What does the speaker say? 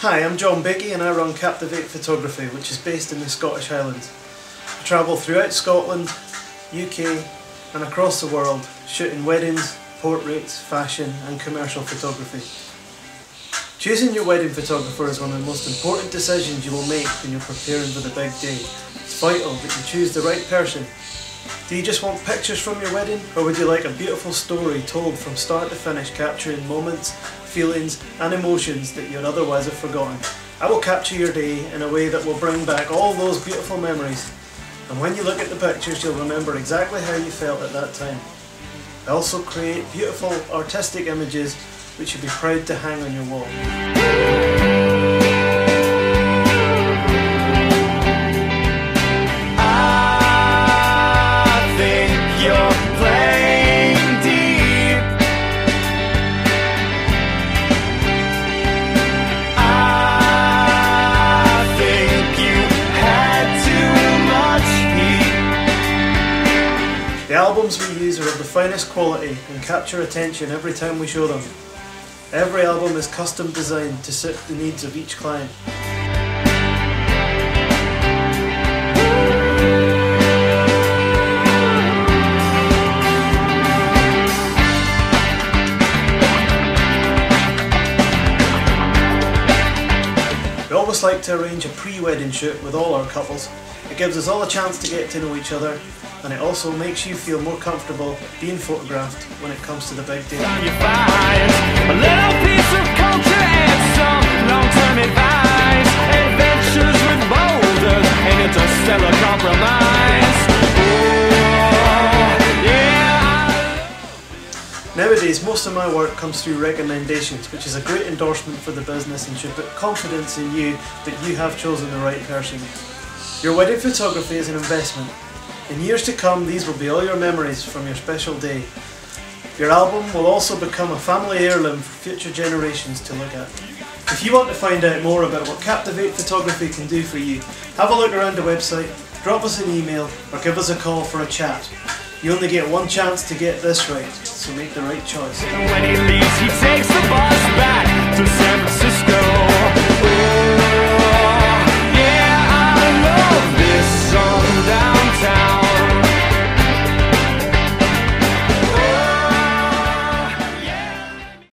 Hi, I'm John Baikie and I run Captivate Photography, which is based in the Scottish Highlands. I travel throughout Scotland, UK, and across the world, shooting weddings, portraits, fashion, and commercial photography. Choosing your wedding photographer is one of the most important decisions you will make when you're preparing for the big day. It's vital that you choose the right person. Do you just want pictures from your wedding, or would you like a beautiful story told from start to finish, capturing moments, feelings, and emotions that you'd otherwise have forgotten? I will capture your day in a way that will bring back all those beautiful memories. And when you look at the pictures, you'll remember exactly how you felt at that time. I also create beautiful artistic images which you'll be proud to hang on your wall. Albums we use are of the finest quality and capture attention every time we show them. Every album is custom designed to suit the needs of each client. Always like to arrange a pre-wedding shoot with all our couples. It gives us all a chance to get to know each other and it also makes you feel more comfortable being photographed when it comes to the big day. Adventures with boulders and compromise. Nowadays, most of my work comes through recommendations, which is a great endorsement for the business and should put confidence in you that you have chosen the right person. Your wedding photography is an investment. In years to come, these will be all your memories from your special day. Your album will also become a family heirloom for future generations to look at. If you want to find out more about what Captivate Photography can do for you, have a look around the website, drop us an email, or give us a call for a chat. You only get one chance to get this right, so make the right choice.